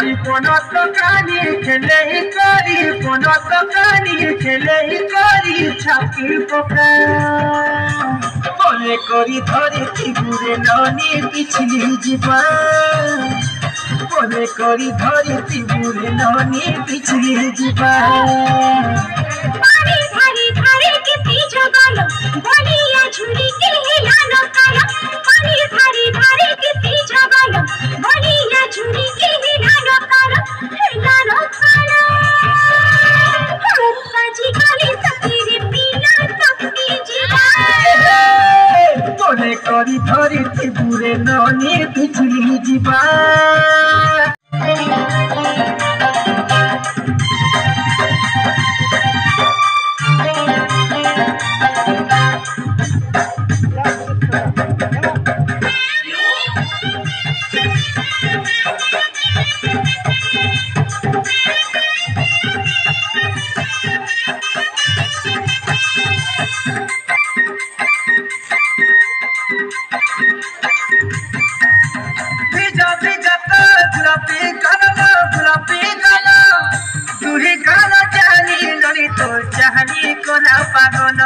করি কোন দোকানি ছেলেই করি কোন দোকানি ছেলেই করি ছাপি পোকা মনে করি ধরেছি ঘুরে ননি পিছলি জীবা মনে করি ধরেছি ঘুরে ননি পিছলি জীবা ঝুড়িতে হেলানো কালো କରି ଧରିଥିବୁ ରେ ନନି ପିଛୁଲି ଯିବା Thank you. গোলাপি কালো গোলাপি কালো তুই কালো জানি ননি তো চাহানি কোনা পাগল